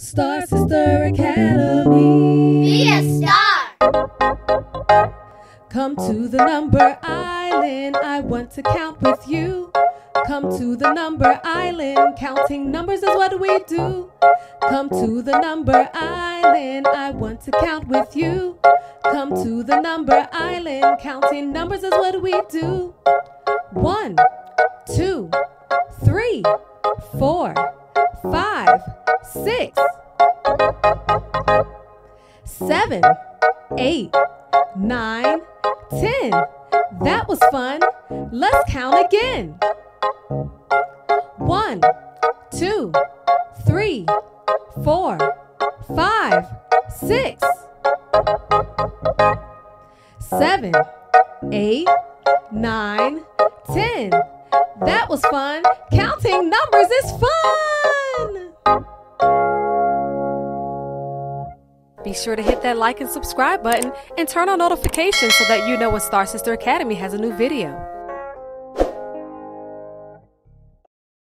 Star Sister Academy. Be a star. Come to the number island. I want to count with you. Come to the number island. Counting numbers is what we do. Come to the number island. I want to count with you. Come to the number island. Counting numbers is what we do. One, two, three, four, five, six, seven, eight, nine, ten. That was fun. Let's count again. One, two, three, four, five, six, seven, eight, nine, ten. That was fun. Counting numbers is fun. Be sure to hit that like and subscribe button and turn on notifications so that you know when Star Sister Academy has a new video.